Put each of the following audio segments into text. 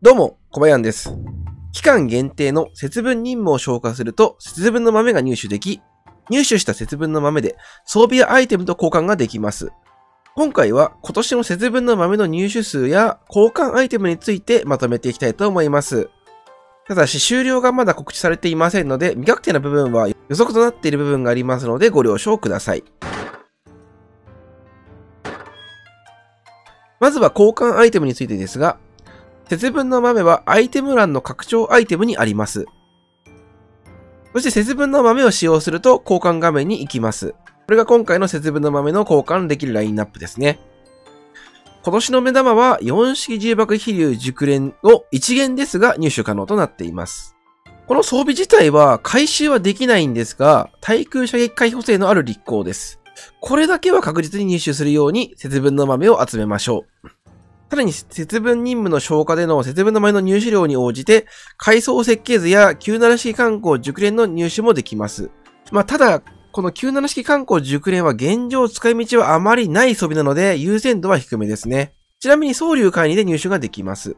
どうも、小林です。期間限定の節分任務を消化すると、節分の豆が入手でき、入手した節分の豆で装備やアイテムと交換ができます。今回は今年の節分の豆の入手数や交換アイテムについてまとめていきたいと思います。ただし終了がまだ告知されていませんので、未確定な部分は予測となっている部分がありますのでご了承ください。まずは交換アイテムについてですが、節分の豆はアイテム欄の拡張アイテムにあります。そして節分の豆を使用すると交換画面に行きます。これが今回の節分の豆の交換できるラインナップですね。今年の目玉は4式重爆飛竜熟練を一元ですが入手可能となっています。この装備自体は回収はできないんですが、対空射撃回補性のある立候です。これだけは確実に入手するように節分の豆を集めましょう。さらに節分任務の消化での節分の前の入手量に応じて、階層設計図や97式観光熟練の入手もできます。まあ、ただ、この97式観光熟練は現状使い道はあまりない装備なので優先度は低めですね。ちなみに総流会にで入手ができます。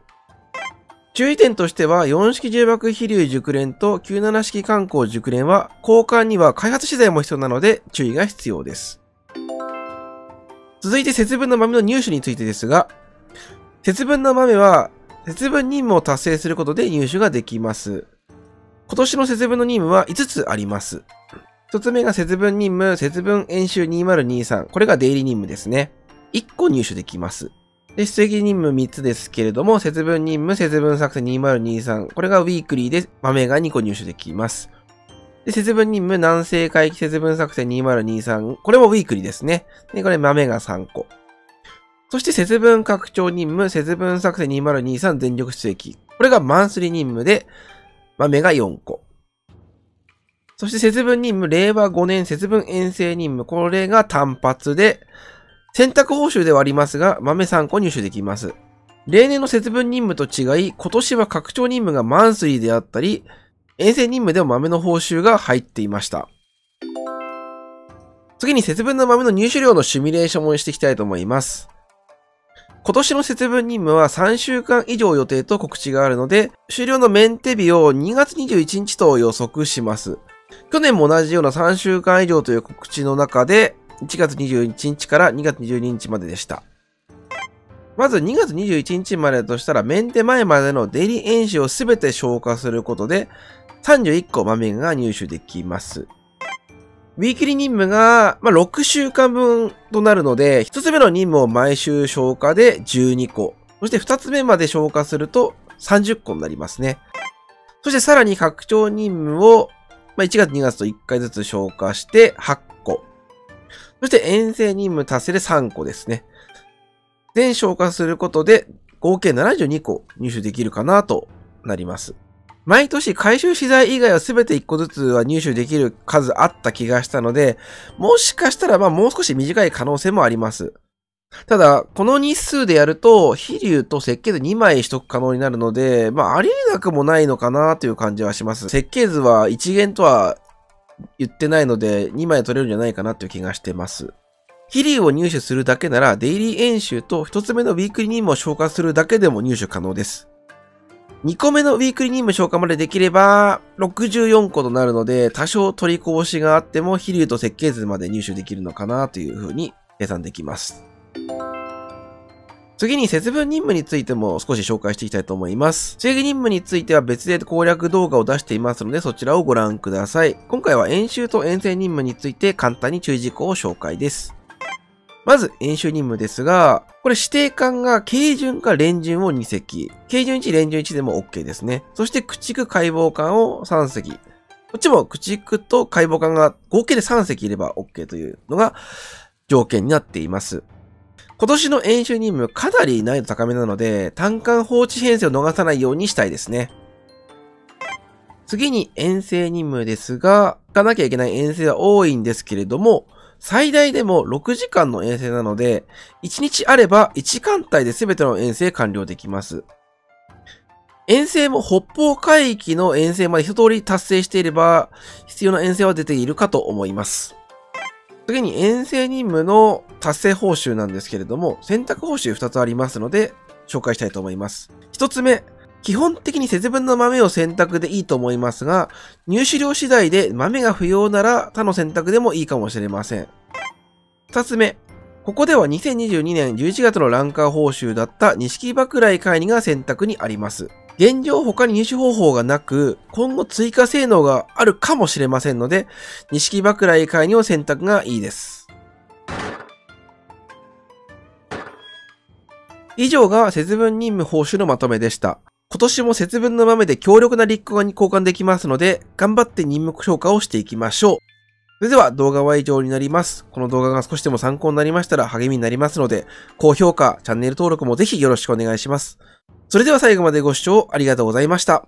注意点としては、4式重爆飛竜熟練と97式観光熟練は、交換には開発資材も必要なので注意が必要です。続いて節分の豆の入手についてですが、節分の豆は、節分任務を達成することで入手ができます。今年の節分の任務は5つあります。1つ目が節分任務、節分演習2023。これが出入り任務ですね。1個入手できます。で、出席任務3つですけれども、節分任務、節分作戦2023。これがウィークリーで豆が2個入手できます。で、節分任務、南西海域節分作戦2023。これもウィークリーですね。で、これ豆が3個。そして節分拡張任務、節分作戦2023全力出撃。これがマンスリー任務で、豆が4個。そして節分任務、令和5年節分遠征任務。これが単発で、選択報酬ではありますが、豆3個入手できます。例年の節分任務と違い、今年は拡張任務がマンスリーであったり、遠征任務でも豆の報酬が入っていました。次に節分の豆の入手量のシミュレーションをしていきたいと思います。今年の節分任務は3週間以上予定と告知があるので、終了のメンテ日を2月21日と予測します。去年も同じような3週間以上という告知の中で、1月21日から2月22日まででした。まず2月21日までとしたら、メンテ前までのデイリー演習をすべて消化することで、31個豆が入手できます。ウィークリー任務が、まあ、6週間分となるので、1つ目の任務を毎週消化で12個。そして2つ目まで消化すると30個になりますね。そしてさらに拡張任務を、まあ、1月2月と1回ずつ消化して8個。そして遠征任務達成で3個ですね。全消化することで合計72個入手できるかなとなります。毎年回収資材以外は全て1個ずつは入手できる数あった気がしたので、もしかしたらまあもう少し短い可能性もあります。ただ、この日数でやると、飛竜と設計図2枚取得可能になるので、まあありえなくもないのかなという感じはします。設計図は1元とは言ってないので、2枚取れるんじゃないかなという気がしてます。飛竜を入手するだけなら、デイリー演習と1つ目のウィークリー任務を消化するだけでも入手可能です。2個目のウィークリー任務消化までできれば、64個となるので、多少取りこぼしがあっても、飛竜と設計図まで入手できるのかなというふうに計算できます。次に節分任務についても少し紹介していきたいと思います。正義任務については別で攻略動画を出していますのでそちらをご覧ください。今回は演習と遠征任務について簡単に注意事項を紹介です。まず、演習任務ですが、これ指定艦が軽巡か連巡を2隻。軽巡1、連巡1でも OK ですね。そして駆逐解剖艦を3隻。こっちも駆逐と解剖艦が合計で3隻いれば OK というのが条件になっています。今年の演習任務かなり難易度高めなので、単艦放置編成を逃さないようにしたいですね。次に遠征任務ですが、行かなきゃいけない遠征は多いんですけれども、最大でも6時間の遠征なので、1日あれば1艦隊で全ての遠征完了できます。遠征も北方海域の遠征まで一通り達成していれば、必要な遠征は出ているかと思います。次に遠征任務の達成報酬なんですけれども、選択報酬2つありますので、紹介したいと思います。1つ目、基本的に節分の豆を選択でいいと思いますが、入手量次第で豆が不要なら他の選択でもいいかもしれません。二つ目。ここでは2022年11月のランカー報酬だった錦爆雷会議が選択にあります。現状他に入手方法がなく、今後追加性能があるかもしれませんので、錦爆雷会議を選択がいいです。以上が節分任務報酬のまとめでした。今年も節分の豆で強力な立候補に交換できますので、頑張って任務消化をしていきましょう。それでは動画は以上になります。この動画が少しでも参考になりましたら励みになりますので、高評価、チャンネル登録もぜひよろしくお願いします。それでは最後までご視聴ありがとうございました。